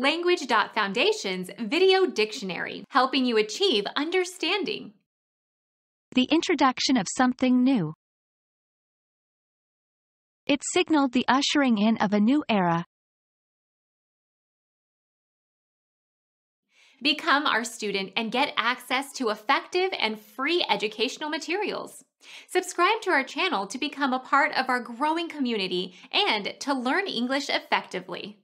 Language.Foundation's Video Dictionary, helping you achieve understanding. The introduction of something new. It signaled the ushering in of a new era. Become our student and get access to effective and free educational materials. Subscribe to our channel to become a part of our growing community and to learn English effectively.